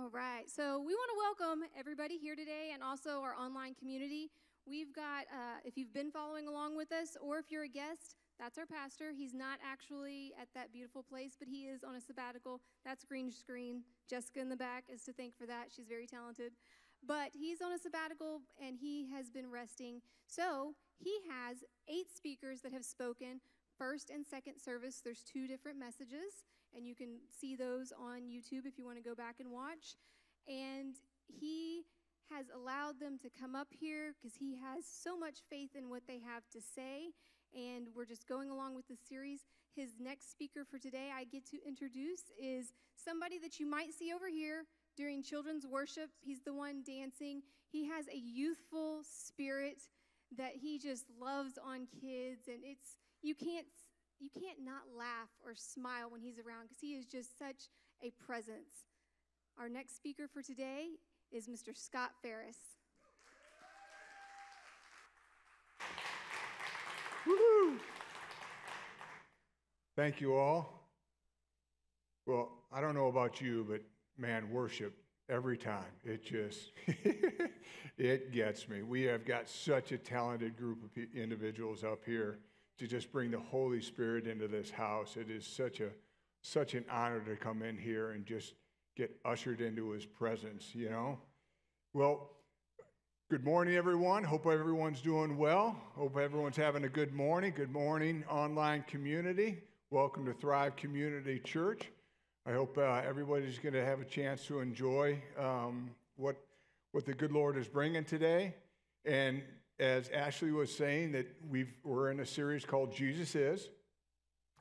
All right, so we want to welcome everybody here today and also our online community. We've got, uh, if you've been following along with us or if you're a guest, that's our pastor. He's not actually at that beautiful place, but he is on a sabbatical. That's green screen. Jessica in the back is to thank for that. She's very talented. But he's on a sabbatical and he has been resting. So he has eight speakers that have spoken first and second service. There's two different messages, and you can see those on YouTube if you want to go back and watch. And he has allowed them to come up here because he has so much faith in what they have to say and we're just going along with the series. His next speaker for today, I get to introduce, is somebody that you might see over here during children's worship. He's the one dancing. He has a youthful spirit that he just loves on kids, and it's you can't you can't not laugh or smile when he's around because he is just such a presence. Our next speaker for today is Mr. Scott Ferris. Woo-hoo. Thank you all. Well, I don't know about you, but man, worship every time. It just it gets me. We have got such a talented group of individuals up here to just bring the Holy Spirit into this house. It is such a such an honor to come in here and just get ushered into his presence, you know? Well, Good morning, everyone. Hope everyone's doing well. Hope everyone's having a good morning. Good morning, online community. Welcome to Thrive Community Church. I hope uh, everybody's going to have a chance to enjoy um, what, what the good Lord is bringing today. And as Ashley was saying, that we've, we're in a series called Jesus Is,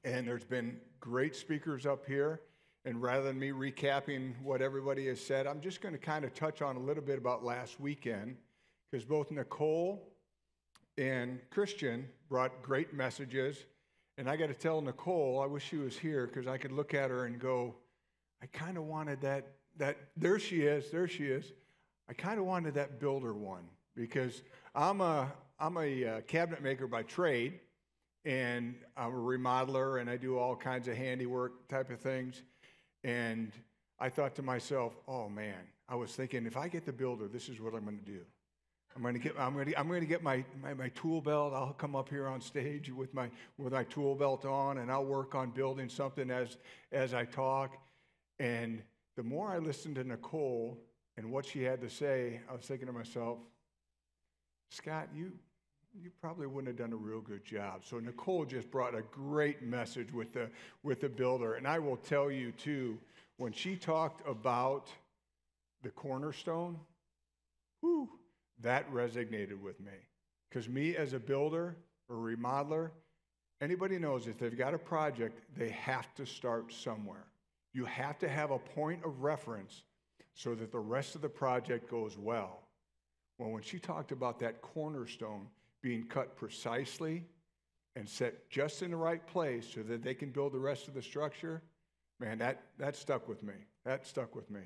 and there's been great speakers up here. And rather than me recapping what everybody has said, I'm just going to kind of touch on a little bit about last weekend because both Nicole and Christian brought great messages. And I got to tell Nicole, I wish she was here because I could look at her and go, I kind of wanted that, that, there she is, there she is. I kind of wanted that builder one because I'm a, I'm a uh, cabinet maker by trade and I'm a remodeler and I do all kinds of handiwork type of things. And I thought to myself, oh man, I was thinking, if I get the builder, this is what I'm going to do. I'm going to get, I'm going to, I'm going to get my, my, my, tool belt. I'll come up here on stage with my, with my tool belt on, and I'll work on building something as, as I talk. And the more I listened to Nicole and what she had to say, I was thinking to myself, Scott, you, you probably wouldn't have done a real good job. So Nicole just brought a great message with the, with the builder. And I will tell you, too, when she talked about the cornerstone, whew, that resonated with me. Because me as a builder or remodeler, anybody knows if they've got a project, they have to start somewhere. You have to have a point of reference so that the rest of the project goes well. Well, when she talked about that cornerstone being cut precisely and set just in the right place so that they can build the rest of the structure, man, that, that stuck with me. That stuck with me.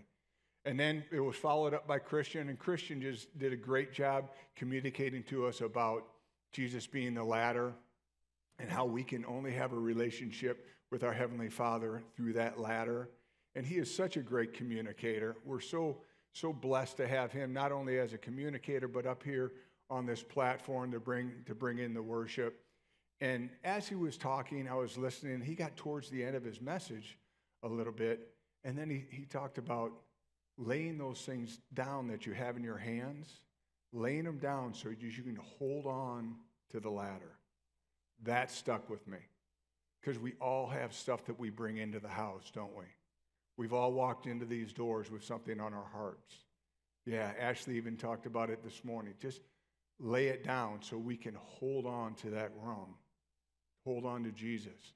And then it was followed up by Christian, and Christian just did a great job communicating to us about Jesus being the ladder and how we can only have a relationship with our Heavenly Father through that ladder. And he is such a great communicator. We're so, so blessed to have him not only as a communicator, but up here on this platform to bring, to bring in the worship. And as he was talking, I was listening. He got towards the end of his message a little bit, and then he, he talked about laying those things down that you have in your hands, laying them down so you can hold on to the ladder. That stuck with me because we all have stuff that we bring into the house, don't we? We've all walked into these doors with something on our hearts. Yeah, Ashley even talked about it this morning. Just lay it down so we can hold on to that rung, hold on to Jesus.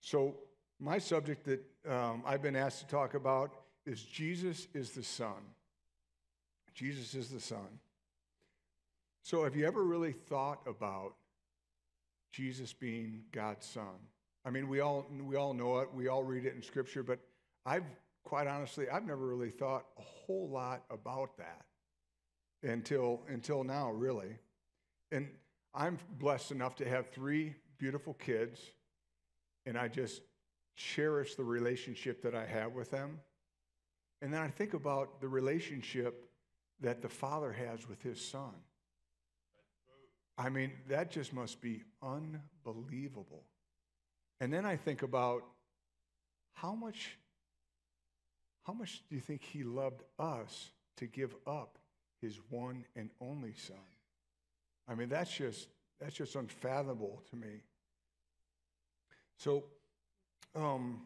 So, my subject that um, I've been asked to talk about is Jesus is the Son. Jesus is the Son. So, have you ever really thought about Jesus being God's Son? I mean, we all, we all know it, we all read it in Scripture, but I've, quite honestly, I've never really thought a whole lot about that until, until now, really. And I'm blessed enough to have three beautiful kids, and I just cherish the relationship that I have with them. And then I think about the relationship that the Father has with his Son. I mean, that just must be unbelievable. And then I think about how much, how much do you think he loved us to give up his one and only son? I mean, that's just, that's just unfathomable to me. So, um,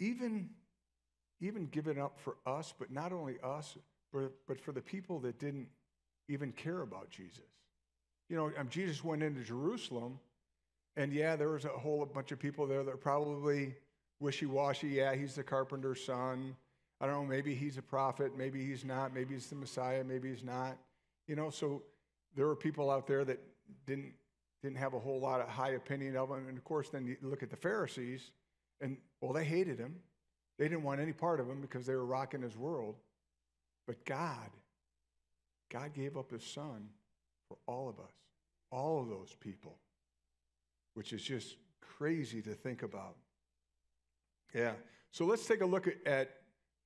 even, even giving up for us, but not only us, but, but for the people that didn't even care about Jesus. You know, um, Jesus went into Jerusalem, and yeah, there was a whole bunch of people there that were probably wishy washy. Yeah, he's the carpenter's son. I don't know, maybe he's a prophet, maybe he's not, maybe he's the Messiah, maybe he's not. You know, so there were people out there that didn't didn't have a whole lot of high opinion of him. And of course, then you look at the Pharisees, and well, they hated him. They didn't want any part of him because they were rocking his world. But God, God gave up his son for all of us, all of those people, which is just crazy to think about. Yeah. So let's take a look at, at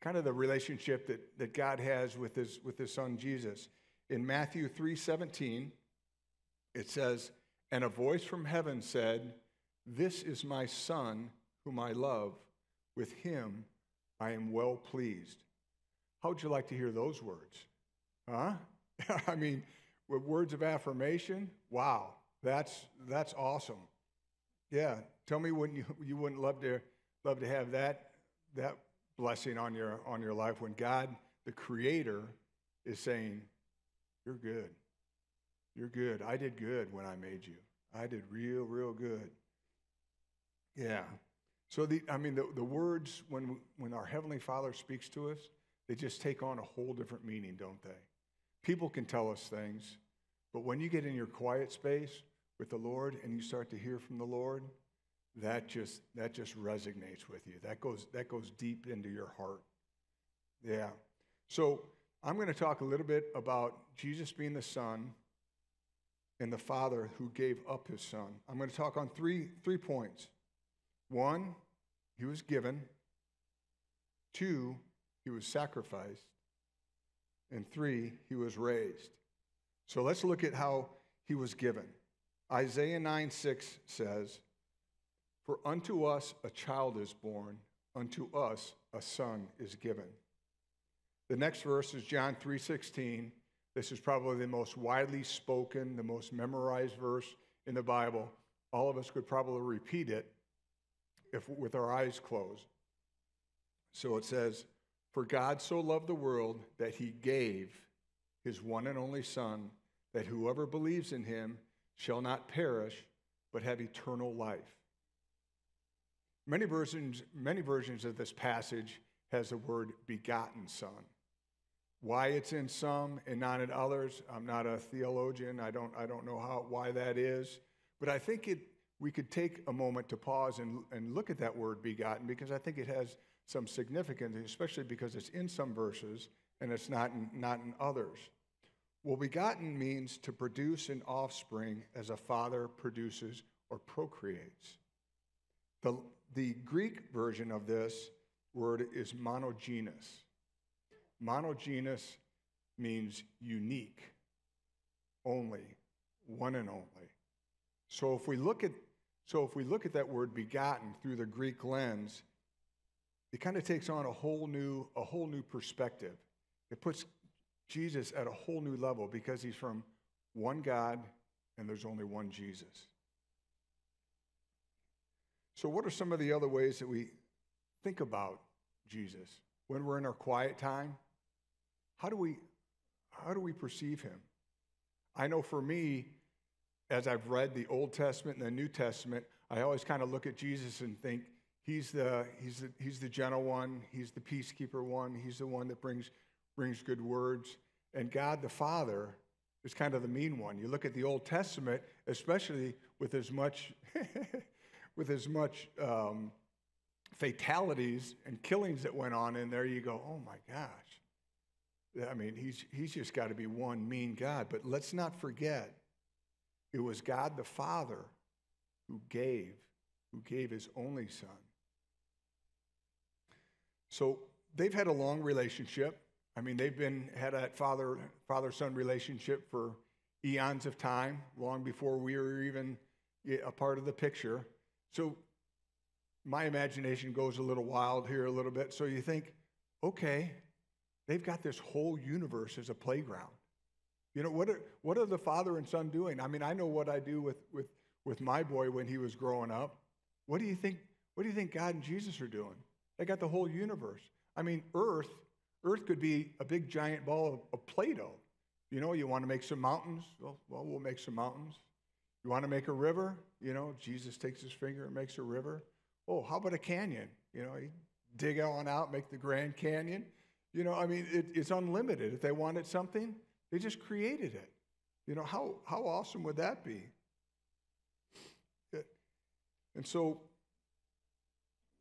kind of the relationship that, that God has with his, with his son Jesus. In Matthew 3:17, it says, And a voice from heaven said, This is my son whom I love. With him I am well pleased. How would you like to hear those words? Huh? I mean, with words of affirmation, wow, that's that's awesome. Yeah, tell me when you you wouldn't love to love to have that that blessing on your on your life when God, the Creator, is saying, "You're good. You're good. I did good when I made you. I did real, real good." Yeah. So the I mean the, the words when when our Heavenly Father speaks to us, they just take on a whole different meaning, don't they? People can tell us things, but when you get in your quiet space with the Lord and you start to hear from the Lord, that just that just resonates with you. That goes that goes deep into your heart. Yeah. So I'm going to talk a little bit about Jesus being the Son and the Father who gave up his Son. I'm going to talk on three three points. One, he was given. Two, he was sacrificed. And three, he was raised. So let's look at how he was given. Isaiah 9 6 says, For unto us a child is born, unto us a son is given. The next verse is John 3:16. This is probably the most widely spoken, the most memorized verse in the Bible. All of us could probably repeat it if with our eyes closed. So it says, for God so loved the world that he gave his one and only Son, that whoever believes in him shall not perish, but have eternal life. Many versions, many versions of this passage has the word begotten son. Why it's in some and not in others, I'm not a theologian. I don't, I don't know how, why that is. But I think it, we could take a moment to pause and, and look at that word begotten because I think it has some significance, especially because it's in some verses and it's not in, not in others. Well, begotten means to produce an offspring as a father produces or procreates. The, the Greek version of this word is monogenes. Monogenes means unique, only, one and only. So if we look at so if we look at that word begotten through the Greek lens, it kind of takes on a whole new a whole new perspective. It puts Jesus at a whole new level because he's from one God and there's only one Jesus. So what are some of the other ways that we think about Jesus when we're in our quiet time? How do we how do we perceive him? I know for me as I've read the Old Testament and the New Testament, I always kind of look at Jesus and think He's the, he's, the, he's the gentle one. He's the peacekeeper one. He's the one that brings, brings good words. And God the Father is kind of the mean one. You look at the Old Testament, especially with as much, with as much um, fatalities and killings that went on in there, you go, oh my gosh. I mean, he's, he's just got to be one mean God. But let's not forget, it was God the Father who gave, who gave his only son so they've had a long relationship. I mean, they've been had that father father son relationship for eons of time, long before we were even a part of the picture. So my imagination goes a little wild here a little bit. So you think, okay, they've got this whole universe as a playground. You know, what are, what are the father and son doing? I mean, I know what I do with, with, with my boy when he was growing up. What do you think? What do you think God and Jesus are doing? They got the whole universe. I mean, Earth, Earth could be a big giant ball of, of Play-Doh. You know, you want to make some mountains? Well, well, we'll make some mountains. You want to make a river? You know, Jesus takes his finger and makes a river. Oh, how about a canyon? You know, he dig on out, make the Grand Canyon. You know, I mean, it, it's unlimited. If they wanted something, they just created it. You know, how, how awesome would that be? And so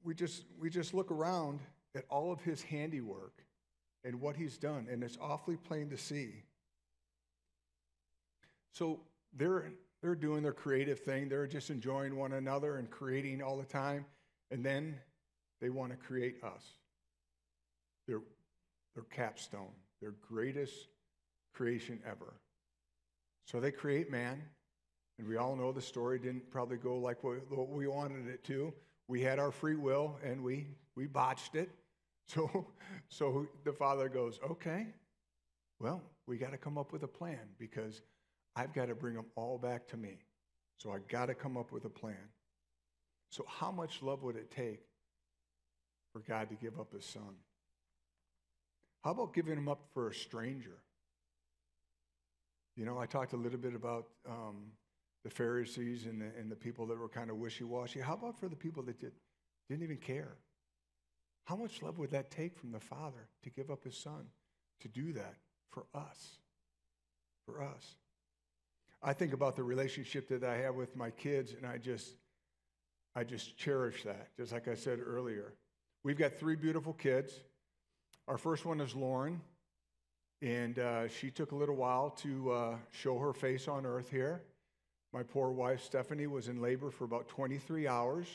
we just, we just look around at all of his handiwork and what he's done, and it's awfully plain to see. So they're, they're doing their creative thing, they're just enjoying one another and creating all the time, and then they want to create us. Their, their capstone, their greatest creation ever. So they create man, and we all know the story didn't probably go like what we wanted it to we had our free will and we, we botched it. So, so the father goes, okay, well, we got to come up with a plan because I've got to bring them all back to me. So I've got to come up with a plan. So, how much love would it take for God to give up his son? How about giving him up for a stranger? You know, I talked a little bit about um, the Pharisees and the, and the people that were kind of wishy washy. How about for the people that did, didn't even care? How much love would that take from the Father to give up his Son to do that for us? For us. I think about the relationship that I have with my kids, and I just, I just cherish that, just like I said earlier. We've got three beautiful kids. Our first one is Lauren, and uh, she took a little while to uh, show her face on earth here. My poor wife, Stephanie, was in labor for about 23 hours,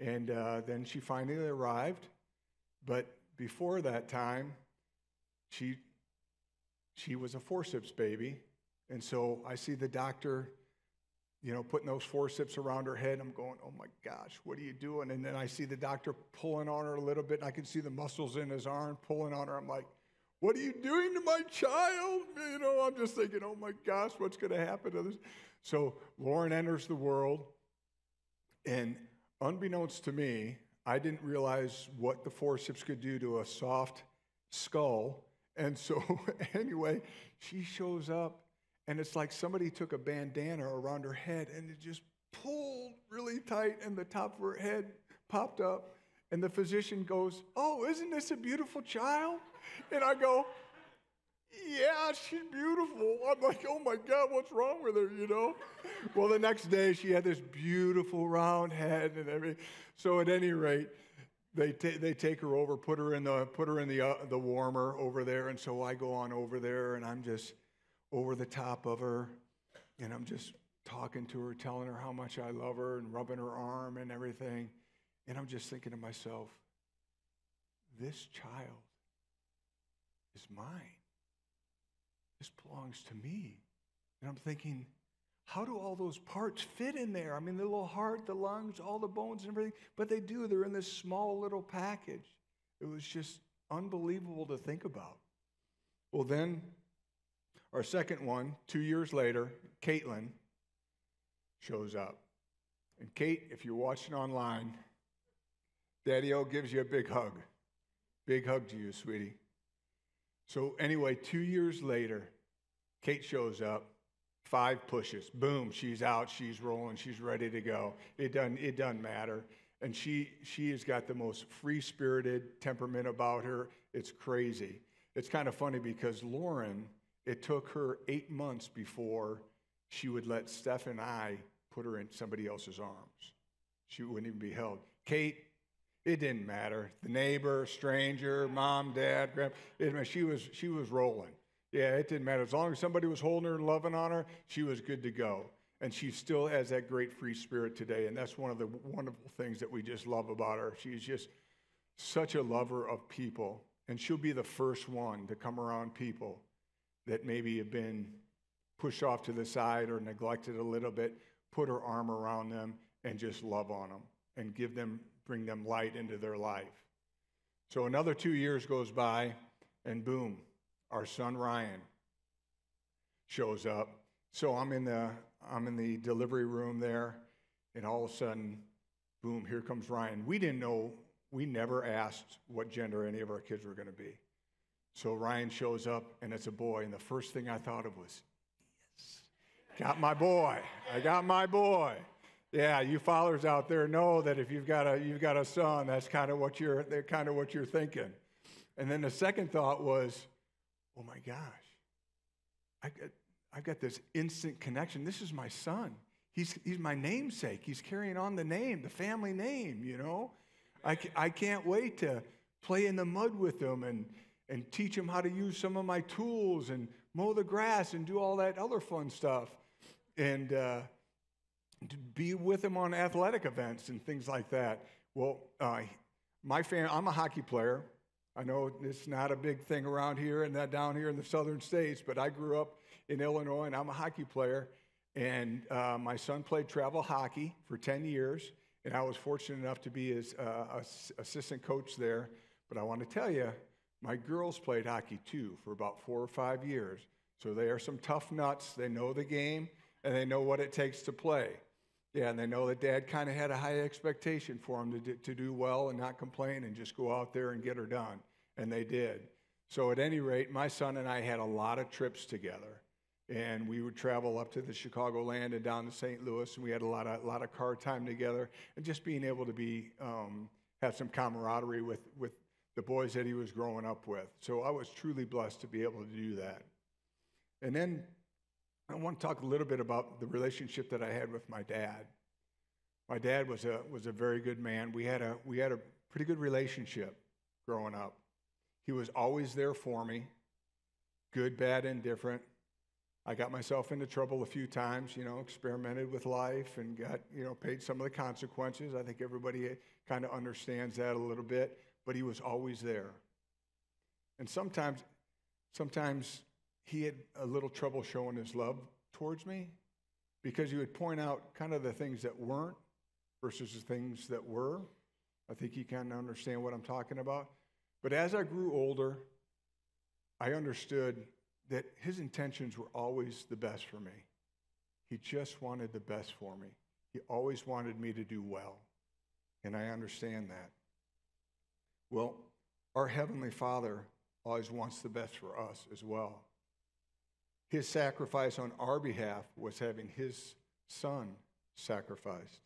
and uh, then she finally arrived. But before that time, she, she was a forceps baby. And so I see the doctor, you know, putting those forceps around her head. I'm going, oh my gosh, what are you doing? And then I see the doctor pulling on her a little bit, and I can see the muscles in his arm pulling on her. I'm like, what are you doing to my child? You know, I'm just thinking, oh my gosh, what's going to happen to this? So Lauren enters the world, and unbeknownst to me, I didn't realize what the forceps could do to a soft skull. And so, anyway, she shows up, and it's like somebody took a bandana around her head and it just pulled really tight, and the top of her head popped up. And the physician goes, Oh, isn't this a beautiful child? And I go, yeah, she's beautiful. I'm like, oh my God, what's wrong with her, you know? well, the next day she had this beautiful round head and everything. So at any rate, they, ta- they take her over, put her in the put her in the uh, the warmer over there, and so I go on over there, and I'm just over the top of her, and I'm just talking to her, telling her how much I love her, and rubbing her arm and everything, and I'm just thinking to myself, this child is mine. This belongs to me. And I'm thinking, how do all those parts fit in there? I mean, the little heart, the lungs, all the bones and everything, but they do. They're in this small little package. It was just unbelievable to think about. Well, then, our second one, two years later, Caitlin shows up. And Kate, if you're watching online, Daddy O gives you a big hug. Big hug to you, sweetie. So, anyway, two years later, Kate shows up, five pushes, boom, she's out, she's rolling, she's ready to go. It doesn't, it doesn't matter. And she, she has got the most free spirited temperament about her. It's crazy. It's kind of funny because Lauren, it took her eight months before she would let Steph and I put her in somebody else's arms. She wouldn't even be held. Kate, it didn't matter. The neighbor, stranger, mom, dad, grandma, it, she, was, she was rolling. Yeah, it didn't matter. As long as somebody was holding her and loving on her, she was good to go. And she still has that great free spirit today. And that's one of the wonderful things that we just love about her. She's just such a lover of people, and she'll be the first one to come around people that maybe have been pushed off to the side or neglected a little bit, put her arm around them and just love on them and give them, bring them light into their life. So another two years goes by, and boom, our son Ryan shows up. So I'm in the I'm in the delivery room there, and all of a sudden, boom, here comes Ryan. We didn't know, we never asked what gender any of our kids were going to be. So Ryan shows up, and it's a boy, and the first thing I thought of was, yes, got my boy. I got my boy. Yeah, you fathers out there know that if you've got a you've got a son, that's kind of what you're kind of what you're thinking. And then the second thought was, oh my gosh, I got, I've got this instant connection. This is my son. He's, he's my namesake. He's carrying on the name, the family name, you know. I, I can't wait to play in the mud with him and, and teach him how to use some of my tools and mow the grass and do all that other fun stuff. And uh, be with him on athletic events and things like that. Well, uh, my fam- I'm a hockey player. I know it's not a big thing around here and that down here in the southern states, but I grew up in Illinois and I'm a hockey player. And uh, my son played travel hockey for 10 years, and I was fortunate enough to be his uh, assistant coach there. But I want to tell you, my girls played hockey too for about four or five years. So they are some tough nuts. They know the game and they know what it takes to play. Yeah, and they know that dad kind of had a high expectation for them to do, to do well and not complain and just go out there and get her done and they did. So, at any rate, my son and I had a lot of trips together. And we would travel up to the Chicagoland and down to St. Louis, and we had a lot of, a lot of car time together. And just being able to be, um, have some camaraderie with, with the boys that he was growing up with. So I was truly blessed to be able to do that. And then I want to talk a little bit about the relationship that I had with my dad. My dad was a, was a very good man. We had, a, we had a pretty good relationship growing up. He was always there for me, good, bad, indifferent. I got myself into trouble a few times, you know, experimented with life and got, you know, paid some of the consequences. I think everybody kind of understands that a little bit, but he was always there. And sometimes, sometimes he had a little trouble showing his love towards me because he would point out kind of the things that weren't versus the things that were. I think you kind of understand what I'm talking about. But as I grew older, I understood that his intentions were always the best for me. He just wanted the best for me. He always wanted me to do well. And I understand that. Well, our Heavenly Father always wants the best for us as well. His sacrifice on our behalf was having his son sacrificed.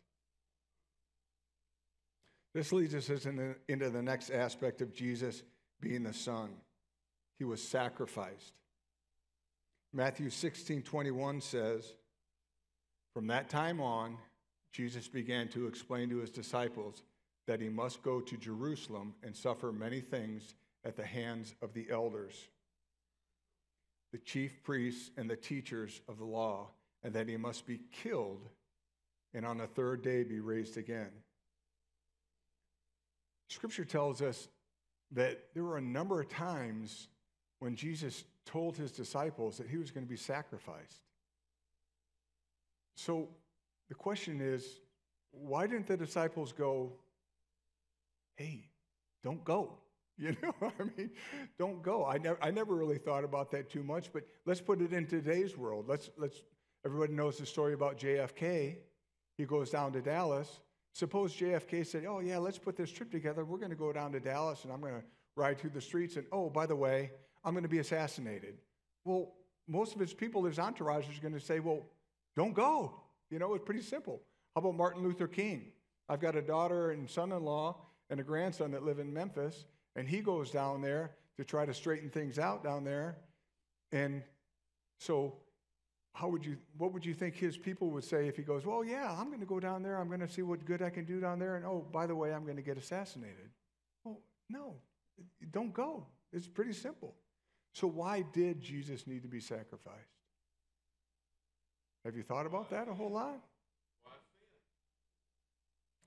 This leads us into the next aspect of Jesus being the Son. He was sacrificed. Matthew 16 21 says, From that time on, Jesus began to explain to his disciples that he must go to Jerusalem and suffer many things at the hands of the elders, the chief priests, and the teachers of the law, and that he must be killed and on the third day be raised again. Scripture tells us that there were a number of times when Jesus told his disciples that he was going to be sacrificed. So the question is why didn't the disciples go, hey, don't go? You know, what I mean, don't go. I never, I never really thought about that too much, but let's put it in today's world. Let's, let's, everybody knows the story about JFK. He goes down to Dallas Suppose JFK said, Oh, yeah, let's put this trip together. We're going to go down to Dallas and I'm going to ride through the streets. And oh, by the way, I'm going to be assassinated. Well, most of his people, his entourage, is going to say, Well, don't go. You know, it's pretty simple. How about Martin Luther King? I've got a daughter and son in law and a grandson that live in Memphis, and he goes down there to try to straighten things out down there. And so how would you, what would you think his people would say if he goes, well, yeah, I'm going to go down there. I'm going to see what good I can do down there. And oh, by the way, I'm going to get assassinated. Well, no, don't go. It's pretty simple. So why did Jesus need to be sacrificed? Have you thought about that a whole lot?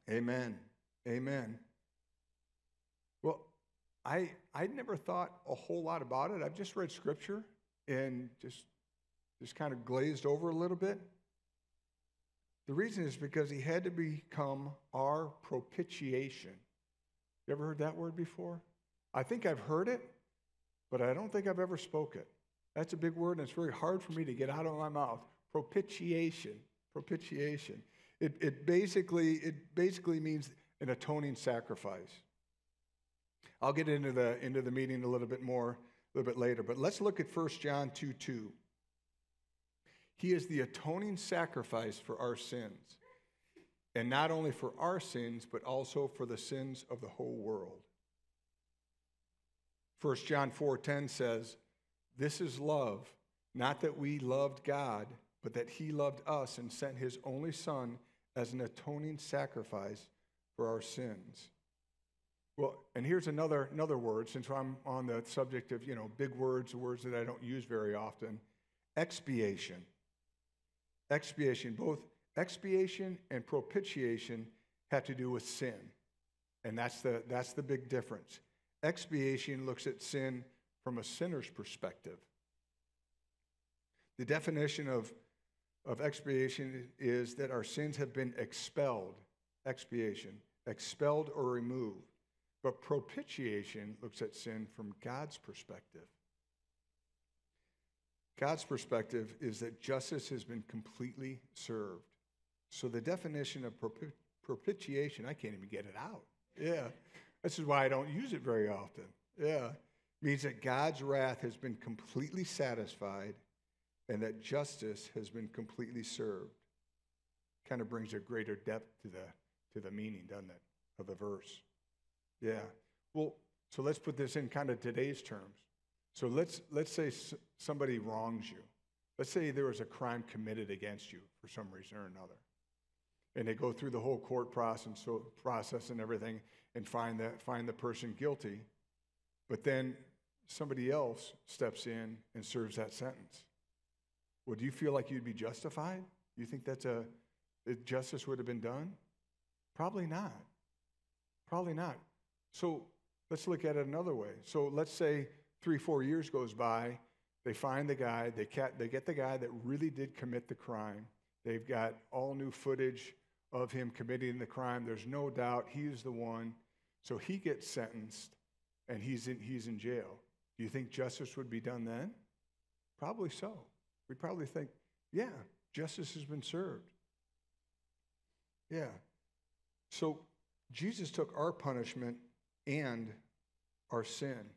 Amen. Amen. I, I'd never thought a whole lot about it. I've just read scripture and just, just kind of glazed over a little bit. The reason is because he had to become our propitiation. You ever heard that word before? I think I've heard it, but I don't think I've ever spoke it. That's a big word, and it's very hard for me to get out of my mouth. Propitiation. Propitiation. It, it, basically, it basically means an atoning sacrifice. I'll get into the, into the meeting a little bit more a little bit later, but let's look at 1 John 2 2. He is the atoning sacrifice for our sins. And not only for our sins, but also for the sins of the whole world. 1 John 4:10 says, "This is love, not that we loved God, but that he loved us and sent his only son as an atoning sacrifice for our sins." Well, and here's another another word since I'm on the subject of, you know, big words, words that I don't use very often. Expiation. Expiation, both expiation and propitiation have to do with sin. And that's the, that's the big difference. Expiation looks at sin from a sinner's perspective. The definition of, of expiation is that our sins have been expelled, expiation, expelled or removed. But propitiation looks at sin from God's perspective. God's perspective is that justice has been completely served. So the definition of propitiation, I can't even get it out. Yeah. This is why I don't use it very often. Yeah. Means that God's wrath has been completely satisfied and that justice has been completely served. Kind of brings a greater depth to the, to the meaning, doesn't it, of the verse. Yeah. Well, so let's put this in kind of today's terms. So let's, let's say somebody wrongs you. Let's say there was a crime committed against you for some reason or another. And they go through the whole court process and, so, process and everything and find the, find the person guilty. But then somebody else steps in and serves that sentence. Well, do you feel like you'd be justified? You think that's a that justice would have been done? Probably not. Probably not. So let's look at it another way. So let's say three, four years goes by, they find the guy, they, they get the guy that really did commit the crime. They've got all new footage of him committing the crime. There's no doubt he's the one. So he gets sentenced and he's in, he's in jail. Do you think justice would be done then? Probably so. We'd probably think, yeah, justice has been served. Yeah. So Jesus took our punishment and our sin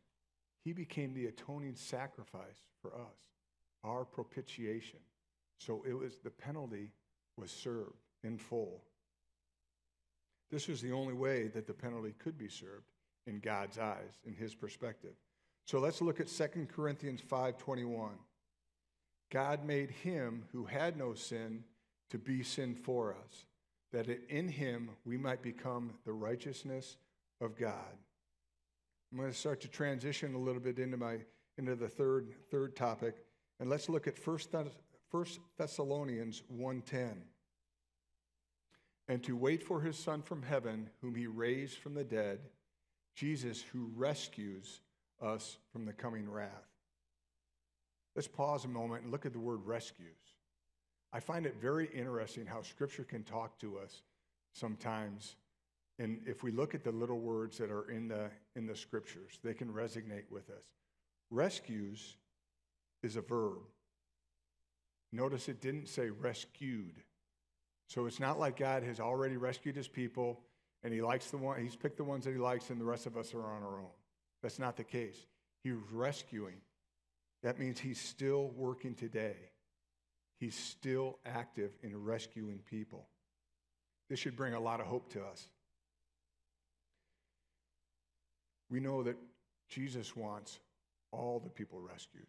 he became the atoning sacrifice for us, our propitiation. So it was the penalty was served in full. This was the only way that the penalty could be served in God's eyes, in his perspective. So let's look at 2 Corinthians 5:21. God made him who had no sin to be sin for us, that in him we might become the righteousness of God. I'm going to start to transition a little bit into my into the third third topic, and let's look at First First Thessalonians 1:10. And to wait for his son from heaven, whom he raised from the dead, Jesus who rescues us from the coming wrath. Let's pause a moment and look at the word rescues. I find it very interesting how scripture can talk to us sometimes and if we look at the little words that are in the, in the scriptures, they can resonate with us. Rescues is a verb. Notice it didn't say rescued. So it's not like God has already rescued his people and he likes the one, he's picked the ones that he likes and the rest of us are on our own. That's not the case. He's rescuing. That means he's still working today. He's still active in rescuing people. This should bring a lot of hope to us. We know that Jesus wants all the people rescued.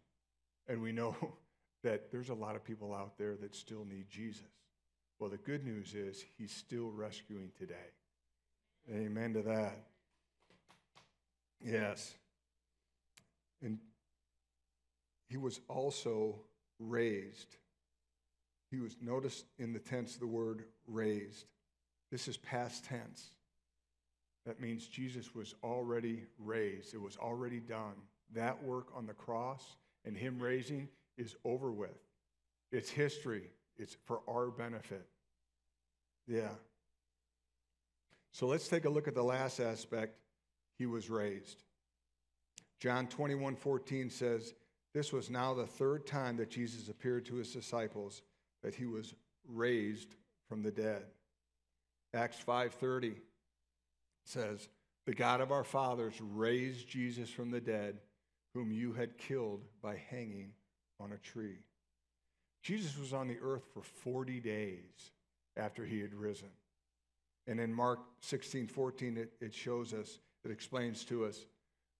And we know that there's a lot of people out there that still need Jesus. Well, the good news is he's still rescuing today. Amen to that. Yes. And he was also raised. He was, noticed in the tense of the word raised. This is past tense. That means Jesus was already raised, it was already done. That work on the cross and Him raising is over with. It's history, it's for our benefit. Yeah. So let's take a look at the last aspect. He was raised. John 21 14 says, This was now the third time that Jesus appeared to his disciples, that he was raised from the dead. Acts 5:30 says, "The God of our fathers raised Jesus from the dead, whom you had killed by hanging on a tree." Jesus was on the earth for 40 days after he had risen. And in Mark 16, 14, it, it shows us, it explains to us.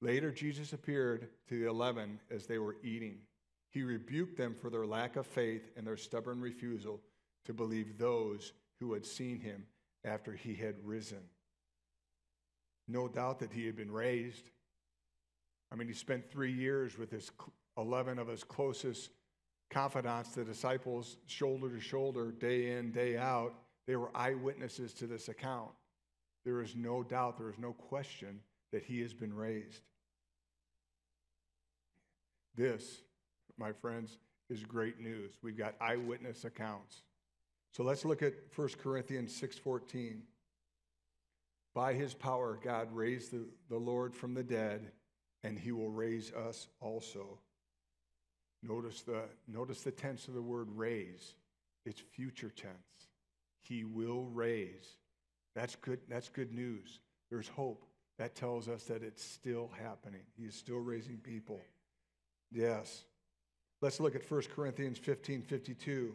Later, Jesus appeared to the eleven as they were eating. He rebuked them for their lack of faith and their stubborn refusal to believe those who had seen him after he had risen. No doubt that he had been raised. I mean, he spent three years with his 11 of his closest confidants, the disciples, shoulder to shoulder, day in, day out. They were eyewitnesses to this account. There is no doubt, there is no question that he has been raised. This, my friends, is great news. We've got eyewitness accounts. So let's look at 1 Corinthians 6:14. By his power God raised the, the Lord from the dead, and he will raise us also. Notice the, notice the tense of the word raise. It's future tense. He will raise. That's good, that's good news. There's hope. That tells us that it's still happening. He is still raising people. Yes. Let's look at 1 Corinthians 15 52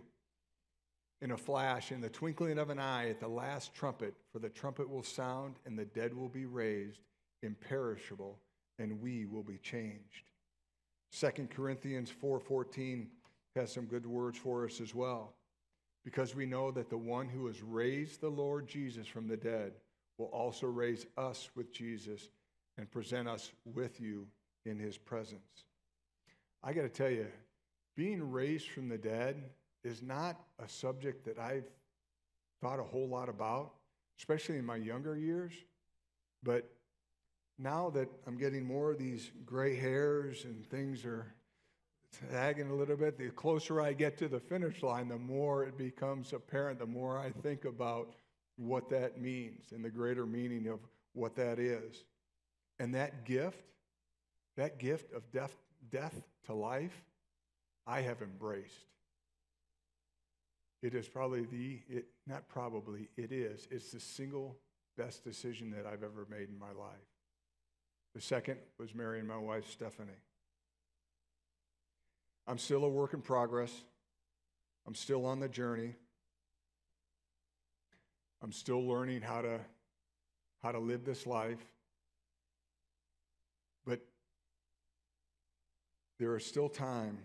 in a flash, in the twinkling of an eye, at the last trumpet, for the trumpet will sound, and the dead will be raised, imperishable, and we will be changed. 2 Corinthians 4:14 has some good words for us as well. Because we know that the one who has raised the Lord Jesus from the dead will also raise us with Jesus and present us with you in his presence. I got to tell you, being raised from the dead is not a subject that I've thought a whole lot about, especially in my younger years. But now that I'm getting more of these gray hairs and things are sagging a little bit, the closer I get to the finish line, the more it becomes apparent, the more I think about what that means and the greater meaning of what that is. And that gift, that gift of death, death to life, I have embraced. It is probably the, it, not probably, it is, it's the single best decision that I've ever made in my life. The second was marrying my wife, Stephanie. I'm still a work in progress. I'm still on the journey. I'm still learning how to, how to live this life. But there is still time.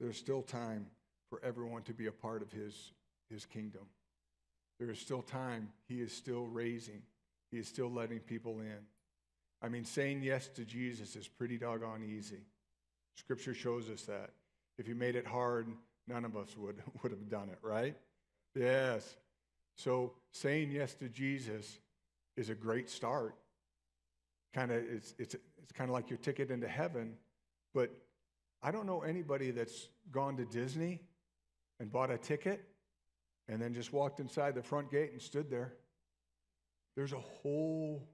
There's still time for everyone to be a part of his, his kingdom. There is still time. He is still raising, he is still letting people in. I mean, saying yes to Jesus is pretty doggone easy. Scripture shows us that. If you made it hard, none of us would, would have done it, right? Yes. So saying yes to Jesus is a great start. Kind of, it's, it's, it's kind of like your ticket into heaven. But I don't know anybody that's gone to Disney and bought a ticket and then just walked inside the front gate and stood there. There's a whole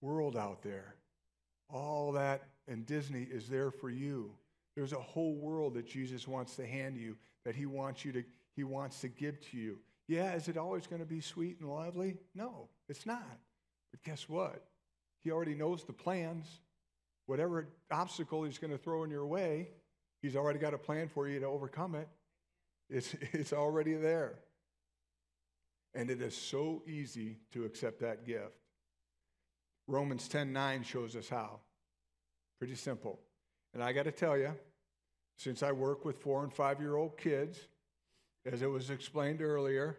world out there. All that and Disney is there for you. There's a whole world that Jesus wants to hand you, that he wants you to he wants to give to you. Yeah, is it always going to be sweet and lovely? No, it's not. But guess what? He already knows the plans. Whatever obstacle he's going to throw in your way, he's already got a plan for you to overcome it. It's, it's already there. And it is so easy to accept that gift. Romans 10 9 shows us how. Pretty simple. And I got to tell you, since I work with four and five year old kids, as it was explained earlier,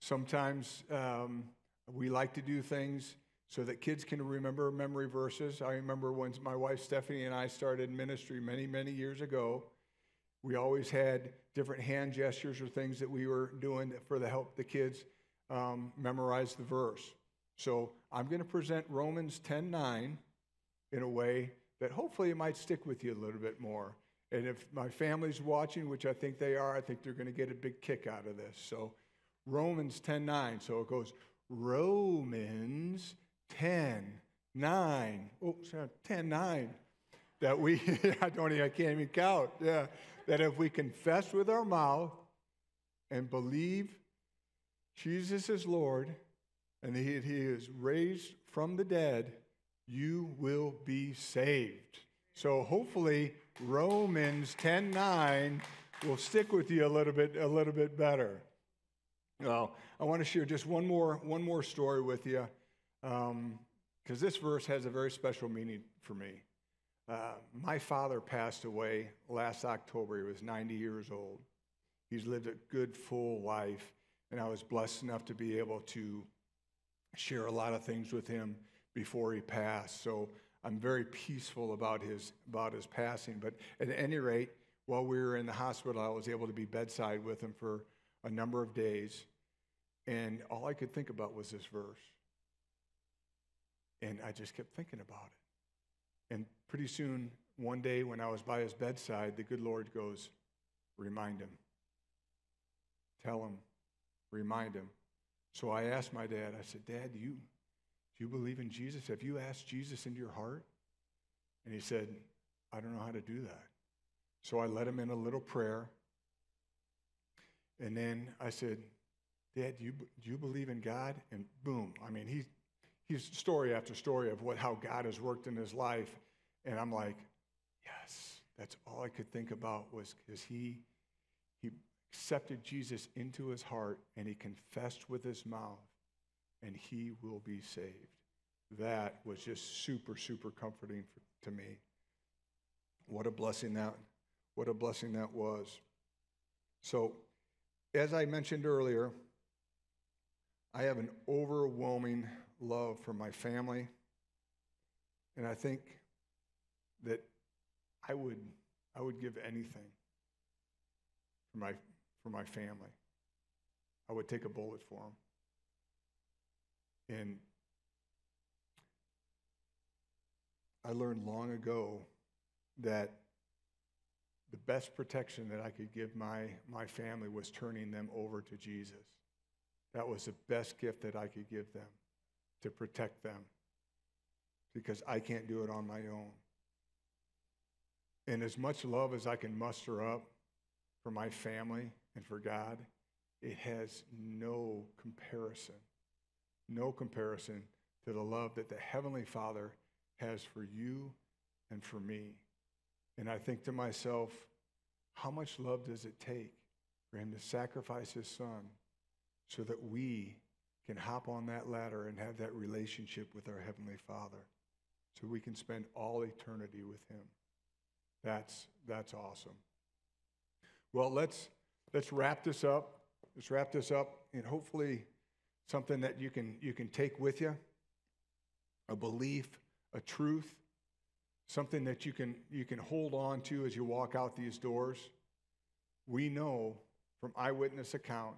sometimes um, we like to do things so that kids can remember memory verses. I remember when my wife Stephanie and I started ministry many, many years ago. We always had different hand gestures or things that we were doing for the help the kids um, memorize the verse. So I'm going to present Romans 10:9 in a way that hopefully it might stick with you a little bit more. And if my family's watching, which I think they are, I think they're going to get a big kick out of this. So Romans 10:9. So it goes Romans 10:9. Oh, sorry, 10:9. That we I don't even, I can't even count. Yeah. That if we confess with our mouth and believe Jesus is Lord and he, he is raised from the dead, you will be saved. So hopefully Romans 10:9 will stick with you a little bit a little bit better. Well, I want to share just one more one more story with you, because um, this verse has a very special meaning for me. Uh, my father passed away last October. He was 90 years old. He's lived a good, full life, and I was blessed enough to be able to share a lot of things with him before he passed. So I'm very peaceful about his about his passing. But at any rate, while we were in the hospital, I was able to be bedside with him for a number of days, and all I could think about was this verse. And I just kept thinking about it. And pretty soon, one day when I was by his bedside, the good Lord goes, Remind him. Tell him. Remind him. So I asked my dad, I said, Dad, do you, do you believe in Jesus? Have you asked Jesus into your heart? And he said, I don't know how to do that. So I led him in a little prayer. And then I said, Dad, do you, do you believe in God? And boom, I mean, he, he's story after story of what, how God has worked in his life. And I'm like, yes, that's all I could think about was because he, he accepted Jesus into his heart and he confessed with his mouth and he will be saved. That was just super, super comforting for, to me. What a blessing that, what a blessing that was. So, as I mentioned earlier, I have an overwhelming love for my family. And I think that I would, I would give anything for my, for my family. I would take a bullet for them. And I learned long ago that the best protection that I could give my, my family was turning them over to Jesus. That was the best gift that I could give them to protect them because I can't do it on my own. And as much love as I can muster up for my family and for God, it has no comparison, no comparison to the love that the Heavenly Father has for you and for me. And I think to myself, how much love does it take for Him to sacrifice His Son so that we can hop on that ladder and have that relationship with our Heavenly Father so we can spend all eternity with Him? That's, that's awesome. Well, let's, let's wrap this up. Let's wrap this up and hopefully something that you can, you can take with you a belief, a truth, something that you can, you can hold on to as you walk out these doors. We know from eyewitness account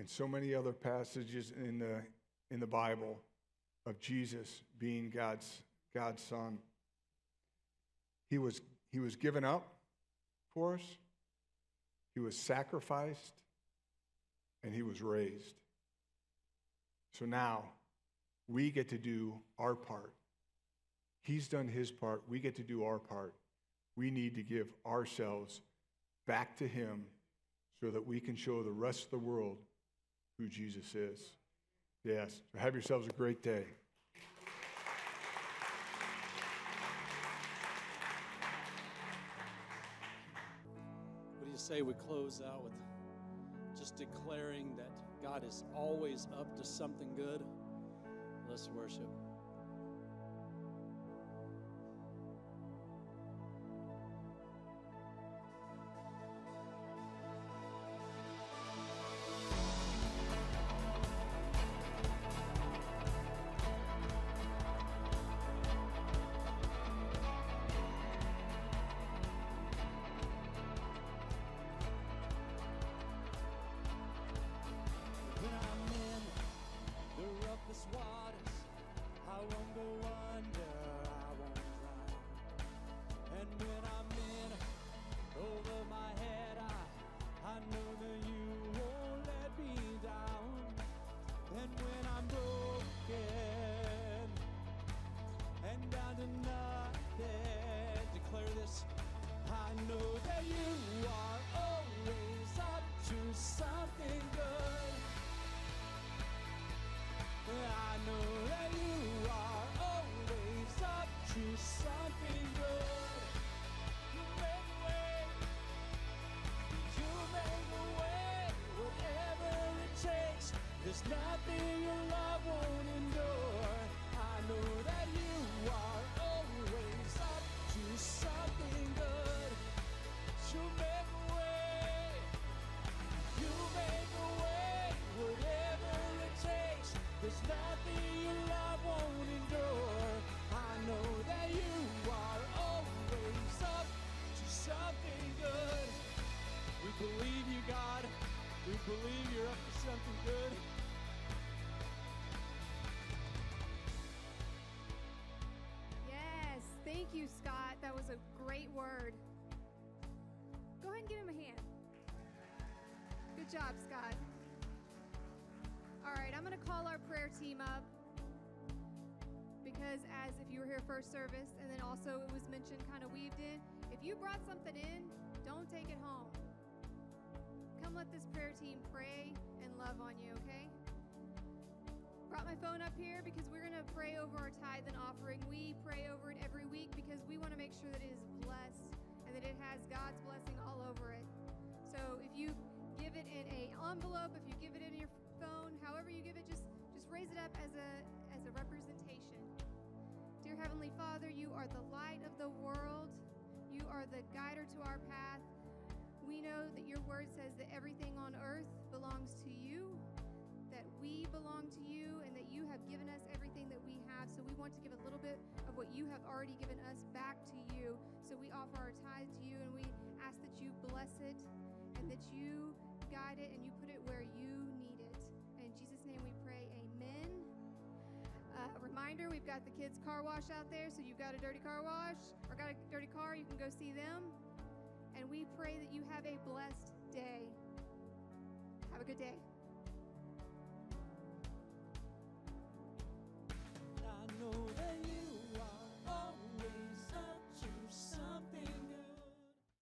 and so many other passages in the, in the Bible of Jesus being God's, God's Son. He was, he was given up for us, he was sacrificed, and he was raised. So now we get to do our part. He's done his part. We get to do our part. We need to give ourselves back to him so that we can show the rest of the world who Jesus is. Yes. Have yourselves a great day. What do you say we close out with just declaring that God is always up to something good? Let's worship. There's nothing your love won't thank you, Scott. That was a great word. Go ahead and give him a hand. Good job, Scott. All right, I'm going to call our prayer team up because, as if you were here first service, and then also it was mentioned kind of weaved in, if you brought something in, don't take it home. Come let this prayer team pray and love on you, my phone up here because we're going to pray over our tithe and offering. We pray over it every week because we want to make sure that it is blessed and that it has God's blessing all over it. So if you give it in a envelope, if you give it in your phone, however you give it, just just raise it up as a as a representation. Dear heavenly Father, you are the light of the world. You are the guider to our path. We know that your word says that everything on earth belongs to you we belong to you and that you have given us everything that we have. So we want to give a little bit of what you have already given us back to you. So we offer our tithe to you and we ask that you bless it and that you guide it and you put it where you need it. In Jesus' name we pray, amen. Uh, reminder we've got the kids' car wash out there. So you've got a dirty car wash or got a dirty car, you can go see them. And we pray that you have a blessed day. Have a good day. know that you